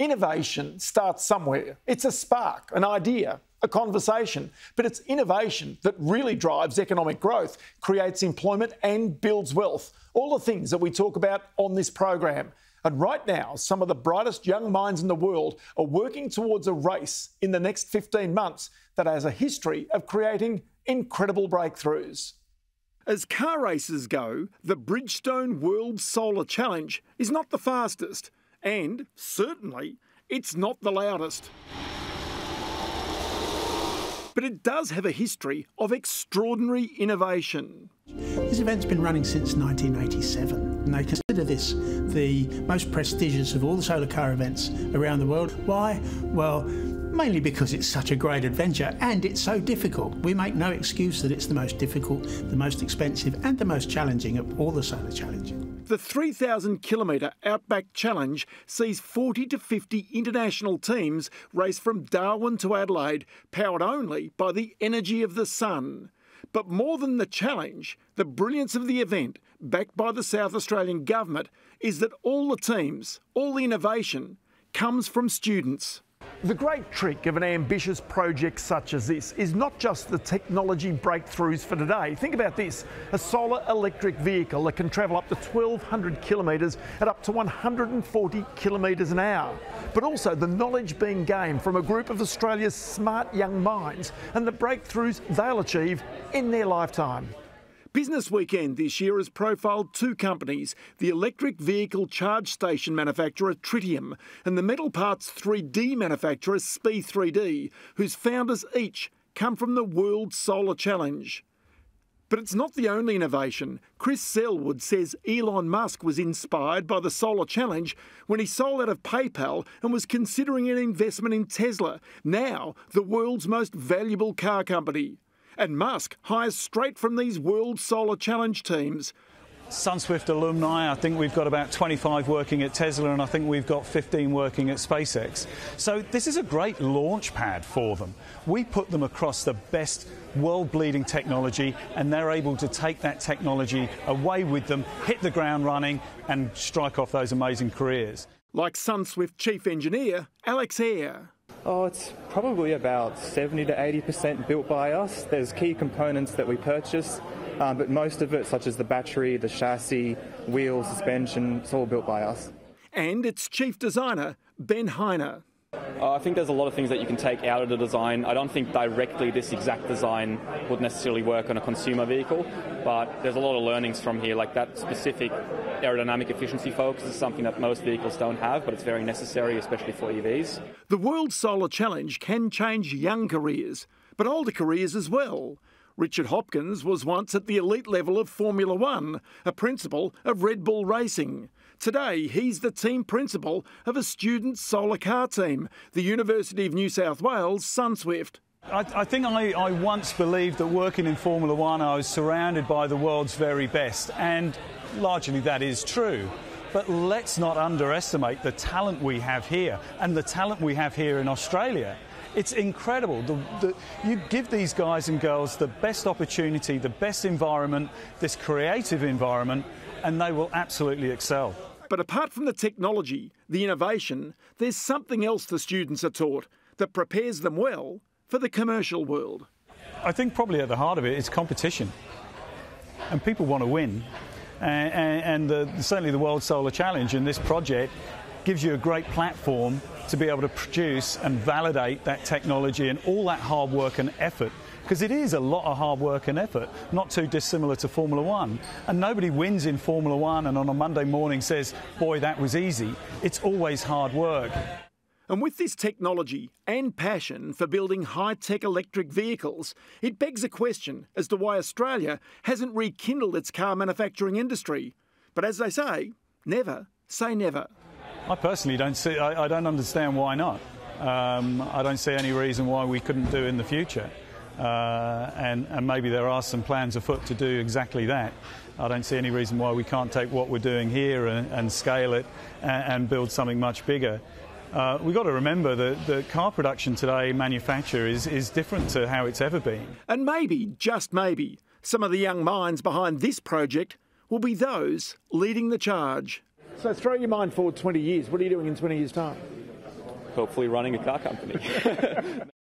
Innovation starts somewhere. It's a spark, an idea, a conversation. But it's innovation that really drives economic growth, creates employment, and builds wealth. All the things that we talk about on this program. And right now, some of the brightest young minds in the world are working towards a race in the next 15 months that has a history of creating incredible breakthroughs. As car races go, the Bridgestone World Solar Challenge is not the fastest, and certainly it's not the loudest. But it does have a history of extraordinary innovation. This event's been running since 1987, and they consider this the most prestigious of all the solar car events around the world. Why? Well, mainly because it's such a great adventure and it's so difficult. We make no excuse that it's the most difficult, the most expensive, and the most challenging of all the solar challenges. The 3,000 kilometre Outback Challenge sees 40 to 50 international teams race from Darwin to Adelaide, powered only by the energy of the sun. But more than the challenge, the brilliance of the event, backed by the South Australian Government, is that all the teams, all the innovation, comes from students. The great trick of an ambitious project such as this is not just the technology breakthroughs for today. Think about this a solar electric vehicle that can travel up to 1,200 kilometres at up to 140 kilometres an hour, but also the knowledge being gained from a group of Australia's smart young minds and the breakthroughs they'll achieve in their lifetime. Business Weekend this year has profiled two companies the electric vehicle charge station manufacturer Tritium and the metal parts 3D manufacturer SPE3D, whose founders each come from the World Solar Challenge. But it's not the only innovation. Chris Selwood says Elon Musk was inspired by the Solar Challenge when he sold out of PayPal and was considering an investment in Tesla, now the world's most valuable car company. And Musk hires straight from these World Solar Challenge teams. SunSwift alumni, I think we've got about 25 working at Tesla and I think we've got 15 working at SpaceX. So this is a great launch pad for them. We put them across the best world bleeding technology and they're able to take that technology away with them, hit the ground running and strike off those amazing careers. Like SunSwift chief engineer Alex Ayer. Oh, it's probably about 70 to 80% built by us. There's key components that we purchase, um, but most of it, such as the battery, the chassis, wheels, suspension, it's all built by us. And its chief designer, Ben Heiner. Uh, I think there's a lot of things that you can take out of the design. I don't think directly this exact design would necessarily work on a consumer vehicle, but there's a lot of learnings from here. Like that specific aerodynamic efficiency focus is something that most vehicles don't have, but it's very necessary, especially for EVs. The World Solar Challenge can change young careers, but older careers as well. Richard Hopkins was once at the elite level of Formula One, a principal of Red Bull Racing. Today, he's the team principal of a student solar car team, the University of New South Wales SunSwift. I, I think I, I, once believed that working in Formula One, I was surrounded by the world's very best, and largely that is true. But let's not underestimate the talent we have here and the talent we have here in Australia. It's incredible. The, the, you give these guys and girls the best opportunity, the best environment, this creative environment, and they will absolutely excel. But apart from the technology, the innovation, there's something else the students are taught that prepares them well for the commercial world. I think probably at the heart of it is competition. And people want to win. And, and, the, certainly the World Solar Challenge and this project gives you a great platform to be able to produce and validate that technology and all that hard work and effort because it is a lot of hard work and effort, not too dissimilar to Formula One. And nobody wins in Formula One and on a Monday morning says, boy, that was easy. It's always hard work. And with this technology and passion for building high tech electric vehicles, it begs a question as to why Australia hasn't rekindled its car manufacturing industry. But as they say, never say never. I personally don't see, I, I don't understand why not. Um, I don't see any reason why we couldn't do in the future. Uh, and, and, maybe there are some plans afoot to do exactly that. I don't see any reason why we can't take what we're doing here and, and scale it and, and, build something much bigger. Uh, we've got to remember that the car production today, manufacture, is, is different to how it's ever been. And maybe, just maybe, some of the young minds behind this project will be those leading the charge. So throw your mind forward 20 years. What are you doing in 20 years' time? hopefully running a car company.